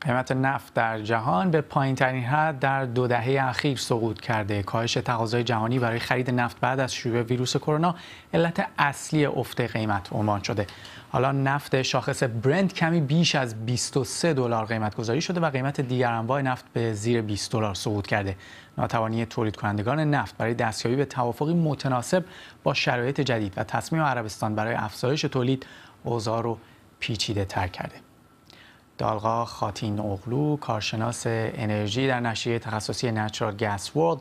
قیمت نفت در جهان به پایین ترین حد در دو دهه اخیر سقوط کرده. کاهش تقاضای جهانی برای خرید نفت بعد از شیوع ویروس کرونا علت اصلی افت قیمت عنوان شده. حالا نفت شاخص برند کمی بیش از 23 دلار قیمت گذاری شده و قیمت دیگر انواع نفت به زیر 20 دلار سقوط کرده. ناتوانی تولید کنندگان نفت برای دستیابی به توافقی متناسب با شرایط جدید و تصمیم عربستان برای افزایش تولید اوضاع رو پیچیده تر کرده. دالغا خاتین اغلو کارشناس انرژی در نشریه تخصصی نچرال گس ورلد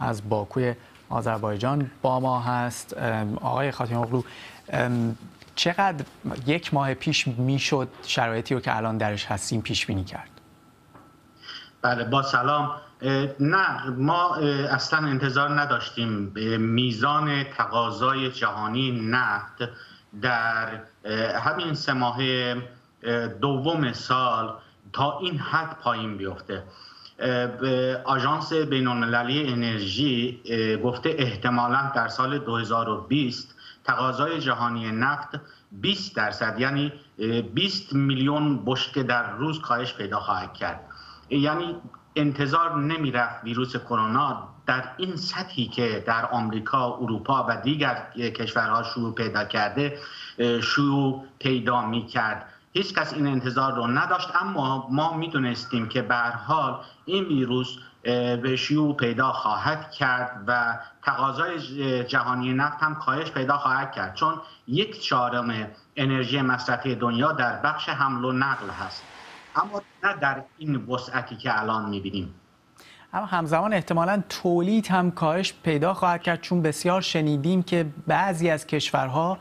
از باکوی آذربایجان با ما هست. آقای خاتین اغلو چقدر یک ماه پیش می‌شد شرایطی رو که الان درش هستیم پیش بینی کرد؟ بله با سلام. نه ما اصلا انتظار نداشتیم. میزان تقاضای جهانی نفت در همین سه ماهه دوم سال تا این حد پایین بیفته. آژانس بین المللی انرژی گفته احتمالا در سال 2020 تقاضای جهانی نفت 20 درصد یعنی 20 میلیون بشکه در روز کاهش پیدا خواهد کرد. یعنی انتظار نمی رفت ویروس کرونا در این سطحی که در آمریکا، اروپا و دیگر کشورها شروع پیدا کرده شروع پیدا می کرد هیچ کس این انتظار رو نداشت اما ما می‌دونستیم که به حال این ویروس به شیوع پیدا خواهد کرد و تقاضای جهانی نفت هم کاهش پیدا خواهد کرد چون یک چهارم انرژی مصرفی دنیا در بخش حمل و نقل هست. اما نه در این وسعتی که الان می‌بینیم. اما همزمان احتمالا تولید هم کاهش پیدا خواهد کرد چون بسیار شنیدیم که بعضی از کشورها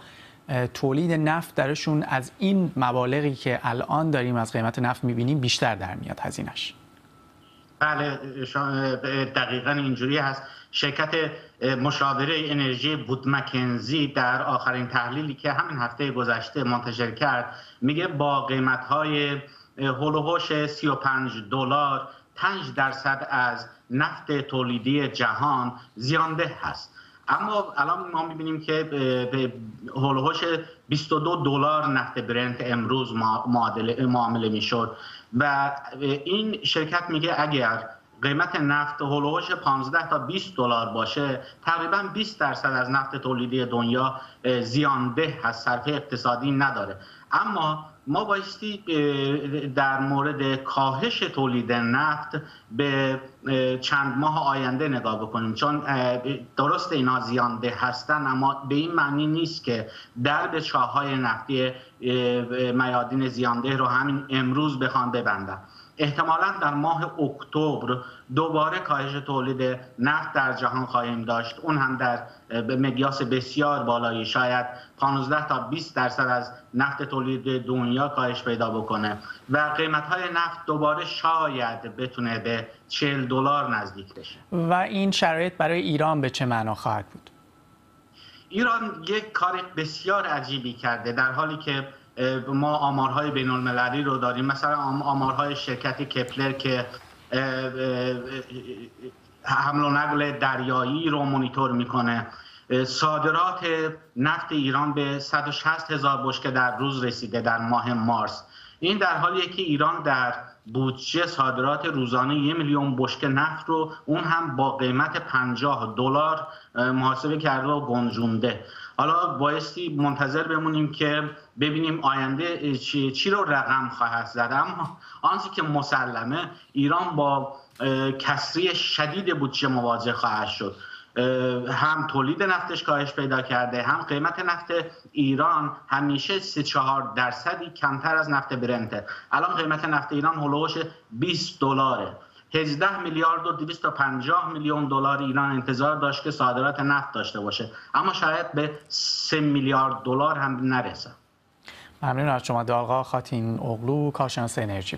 تولید نفت درشون از این مبالغی که الان داریم از قیمت نفت می‌بینیم بیشتر در میاد هزینش بله دقیقا اینجوری هست. شرکت مشاوره انرژی بود مکنزی در آخرین تحلیلی که همین هفته گذشته منتشر کرد میگه با قیمت های هلوهوش 35 دلار 5 درصد از نفت تولیدی جهان زیانده هست. اما الان ما می‌بینیم که به هولوش 22 دلار نفت برنت امروز معامله می‌شد. و این شرکت میگه اگر قیمت نفت هولوش 15 تا 20 دلار باشه تقریبا 20 درصد از نفت تولیدی دنیا زیانده هست صرفه اقتصادی نداره. اما ما بایستی در مورد کاهش تولید نفت به چند ماه آینده نگاه بکنیم. چون درست اینا زیانده هستن اما به این معنی نیست که درب چاهای نفتی میادین زیانده رو همین امروز بخوان ببندن. احتمالا در ماه اکتبر دوباره کاهش تولید نفت در جهان خواهیم داشت. اون هم در مقیاس بسیار بالایی. شاید 15 تا 20 درصد از نفت تولید دنیا کاهش پیدا بکنه و قیمت های نفت دوباره شاید بتونه به 40 دلار نزدیک بشه. و این شرایط برای ایران به چه معنا خواهد بود؟ ایران یک کار بسیار عجیبی کرده در حالی که ما آمارهای بین المللی رو داریم. مثلا آمارهای شرکت کپلر که حمل و نقل دریایی رو مونیتور می‌کنه. صادرات نفت ایران به 160 هزار بشکه در روز رسیده در ماه مارس. این در حالیه که ایران در بودجه صادرات روزانه یک میلیون بشکه نفت رو اون هم با قیمت 50 دلار محاسبه کرده و گنجونده. حالا بایستی منتظر بمونیم که ببینیم آینده چی, چی رو رقم خواهد زد؟ اما آنچه که مسلمه ایران با کسری شدید بودجه مواجه خواهد شد. هم تولید نفتش کاهش پیدا کرده هم قیمت نفت ایران همیشه 3 4 درصدی کمتر از نفت برنته الان قیمت نفت ایران هلوش 20 دلاره. 18 میلیارد و 250 میلیون دلار ایران انتظار داشت که صادرات نفت داشته باشه. اما شاید به 3 میلیارد دلار هم نرسه ممنون از شما دالغا خاتین اغلو کارشناس انرژی